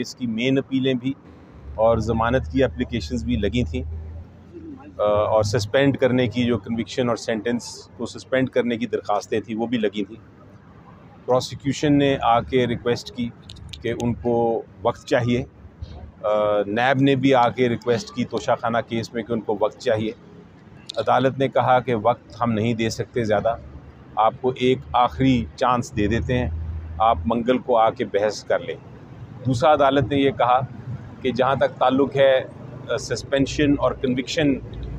इसकी मेन अपीलें भी और ज़मानत की एप्लीकेशंस भी लगी थी। और सस्पेंड करने की जो कन्विक्शन और सेंटेंस को सस्पेंड करने की दरख्वास्तें थी, वो भी लगी थी। प्रोसिक्यूशन ने आके रिक्वेस्ट की कि उनको वक्त चाहिए। नैब ने भी आके रिक्वेस्ट की तोशाखाना केस में कि उनको वक्त चाहिए। अदालत ने कहा कि वक्त हम नहीं दे सकते ज़्यादा। आपको एक आखिरी चांस दे देते हैं। आप मंगल को आके बहस कर लें। दूसरा अदालत ने यह कहा कि जहाँ तक ताल्लुक़ है सस्पेंशन और कन्विक्शन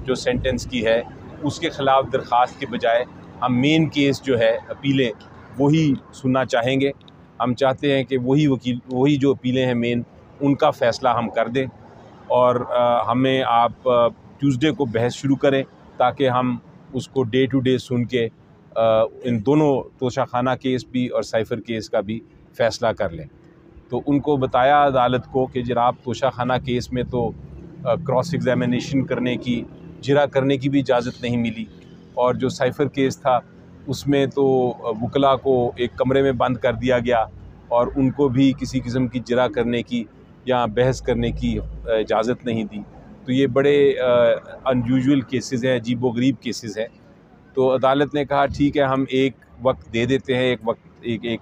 जो सेंटेंस की है उसके ख़िलाफ़ दरख्वास्त के बजाय हम मेन केस जो है अपीलें वही सुनना चाहेंगे। हम चाहते हैं कि वही वकील वही जो अपीलें हैं मेन उनका फ़ैसला हम कर दें और आ, हमें आप ट्यूसडे को बहस शुरू करें ताकि हम उसको डे टू डे सुन के आ, इन दोनों तोशाखाना केस भी और साइफ़र केस का भी फ़ैसला कर लें। तो उनको बताया अदालत को कि जनाब तोशाखाना केस में तो क्रॉस एग्ज़ामिनेशन करने की, जरा करने की भी इजाज़त नहीं मिली। और जो साइफ़र केस था, उसमें तो वकला को एक कमरे में बंद कर दिया गया और उनको भी किसी किस्म की जरा करने की या बहस करने की इजाज़त नहीं दी। तो ये बड़े अनयूजल केसेस हैं अजीब गरीब केसेस हैं। तो अदालत ने कहा, ठीक है, हम एक वक्त दे देते हैं, एक वक्त, एक एक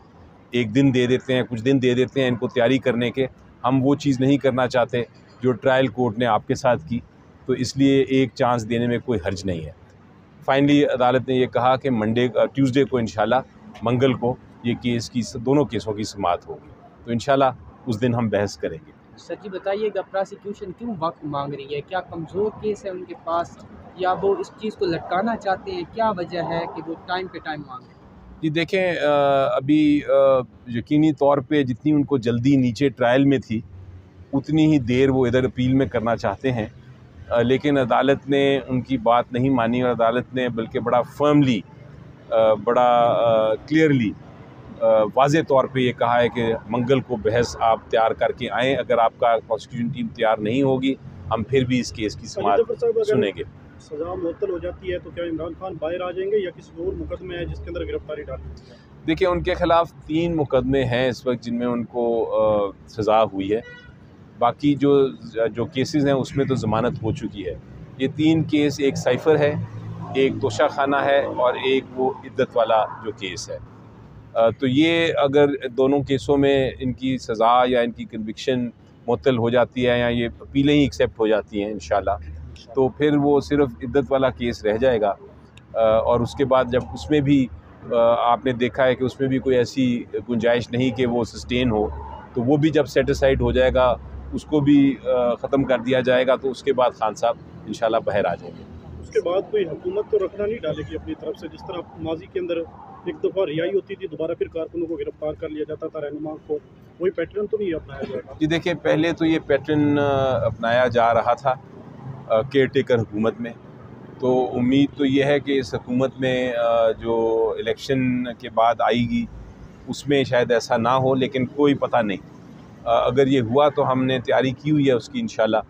एक दिन दे देते हैं, कुछ दिन दे देते हैं इनको तैयारी करने के। हम वो चीज़ नहीं करना चाहते जो ट्रायल कोर्ट ने आपके साथ की। तो इसलिए एक चांस देने में कोई हर्ज नहीं है। फाइनली अदालत ने यह कहा कि मंडे ट्यूसडे को इन मंगल को ये केस की दोनों केसों की समात होगी। तो इन उस दिन हम बहस करेंगे। सर जी बताइएगा प्रोसिक्यूशन क्यों वक्त मांग रही है? क्या कमज़ोर केस है उनके पास? या वो इस चीज़ को लटकाना चाहते हैं? क्या वजह है कि वो टाइम पे टाइम मांग जी देखें अभी यकीनी तौर पे जितनी उनको जल्दी नीचे ट्रायल में थी उतनी ही देर वो इधर अपील में करना चाहते हैं। लेकिन अदालत ने उनकी बात नहीं मानी और अदालत ने बल्कि बड़ा फर्मली बड़ा क्लियरली वाज तौर पे ये कहा है कि मंगल को बहस आप तैयार करके आएँ। अगर आपका प्रोसिक्यूशन टीम तैयार नहीं होगी हम फिर भी इस केस की समाप्त सुनेंगे। सजा मुअत्तल हो जाती है तो क्या इमरान खान बाहर आ जाएँगे या किसी और मुकदमे है जिसके अंदर गिरफ्तारी डाली देखिए, उनके ख़िलाफ़ तीन मुकदमे हैं इस वक्त जिनमें उनको सज़ा हुई है। बाकी जो जो केसेस हैं उसमें तो ज़मानत हो चुकी है। ये तीन केस एक साइफ़र है, एक तोशा खाना है और एक वो इद्दत वाला जो केस है। तो ये अगर दोनों केसों में इनकी सज़ा या इनकी कन्विक्शन मुतल हो जाती है या ये अपीलें ही एक्सेप्ट हो जाती हैं इन तो फिर वो सिर्फ़ इद्दत वाला केस रह जाएगा। और उसके बाद जब उसमें भी आपने देखा है कि उसमें भी कोई ऐसी गुंजाइश नहीं कि वो सस्टेन हो तो वो भी जब सेटिसाइड हो जाएगा उसको भी ख़त्म कर दिया जाएगा तो उसके बाद खान साहब इन बाहर आ जाएँगे। उसके बाद कोई हुकूमत तो रखना नहीं डालेगी अपनी तरफ़ से जिस तरह माजी के अंदर एक दफ़ा रिहाई होती थी दोबारा फिर कारकुनों को गिरफ़्तार कर लिया जाता था रहनुमा को वही पैटर्न तो नहीं अपनाया जाएगा? जी देखिए पहले तो ये पैटर्न अपनाया जा रहा था। केयर टेकर हुकूमत में। तो उम्मीद तो ये है कि इस हकूमत में जो इलेक्शन के बाद आएगी, उसमें शायद ऐसा ना हो, लेकिन कोई पता नहीं। अगर ये हुआ तो हमने तैयारी की हुई है उसकी इन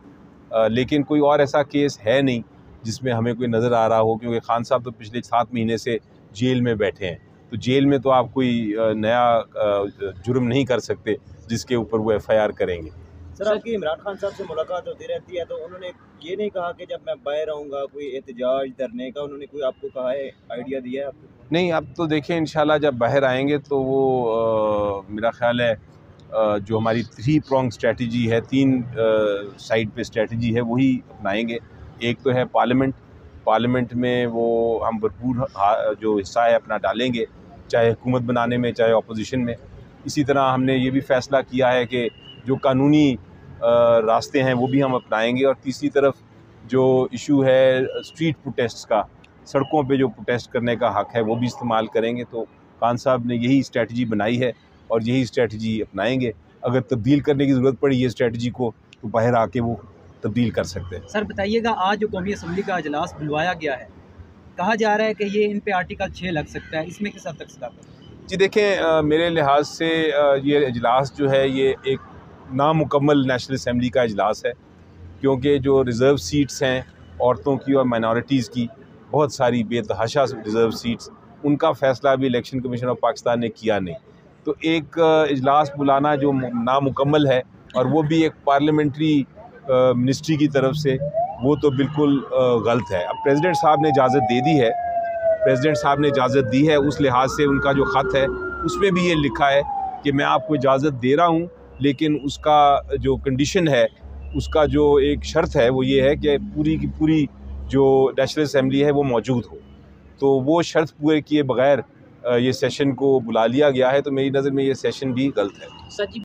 लेकिन कोई और ऐसा केस है नहीं, जिसमें हमें कोई नज़र आ रहा हो, क्योंकि खान साहब तो पिछले सात महीने से जेल में बैठे हैं। तो जेल में तो आप कोई नया जुर्म नहीं कर सकते, जिसके ऊपर वो एफआईआर करेंगे। सर आपकी इमरान खान साहब से मुलाकात होती रहती है तो उन्होंने ये नहीं कहा कि जब मैं बाहर आऊँगा कोई एहतजाज धरने का उन्होंने कोई आपको कहा है आइडिया दिया है आपको? नहीं अब तो देखें इन जब बाहर आएँगे तो वो आ, मेरा ख्याल है आ, जो हमारी थ्री प्रोंग स्ट्रेटजी है तीन साइड पे स्ट्रेटजी है वही अपनाएँगे। एक तो है पार्लियामेंट पार्लियामेंट में वो हम भरपूर जो हिस्सा है अपना डालेंगे चाहे हुकूमत बनाने में चाहे अपोजिशन में। इसी तरह हमने ये भी फ़ैसला किया है कि जो कानूनी रास्ते हैं वो भी हम अपनाएँगे। और तीसरी तरफ़ जो इशू है स्ट्रीट प्रोटेस्ट का सड़कों पे जो प्रोटेस्ट करने का हक़ है वो भी इस्तेमाल करेंगे। तो खान साहब ने यही स्ट्रेटजी बनाई है और यही स्ट्रेटजी अपनाएँगे। अगर तब्दील करने की ज़रूरत पड़ी ये स्ट्रेटजी को तो बाहर आके वो तब्दील कर सकते हैं। सर बताइएगा आज जो कौमी असम्बली का अजलास बुलवाया गया है कहा जा रहा है कि ये इन पर आर्टिकल छः लग सकता है इसमें किस हद तक जी देखें मेरे लिहाज से आ, ये अजलास जो है ये एक नामुकम्मल नेशनल असम्बली का अजलास है, क्योंकि जो रिज़र्व सीट्स हैं औरतों की और माइनॉरिटीज़ की, बहुत सारी बेतहाशा रिज़र्व सीट्स उनका फ़ैसला भी इलेक्शन कमीशन ऑफ़ पाकिस्तान ने किया नहीं। तो एक अजलास बुलाना जो नामुकम्मल है, और वो भी एक पार्लियामेंट्री मिनिस्ट्री की तरफ़ से, वो तो बिल्कुल गलत है। अब प्रेसिडेंट साहब ने इजाज़त दे दी है प्रेसिडेंट साहब ने इजाज़त दी है, उस लिहाज से उनका जो ख़त है, उसमें भी ये लिखा है कि मैं आपको इजाज़त दे रहा हूँ लेकिन उसका जो कंडीशन है, उसका जो एक शर्त है, वो ये है कि पूरी की पूरी जो नेशनल असम्बली है, वो मौजूद हो। तो वो शर्त पूरे किए बगैर ये सेशन को बुला लिया गया है तो मेरी नज़र में ये सेशन भी गलत है। सर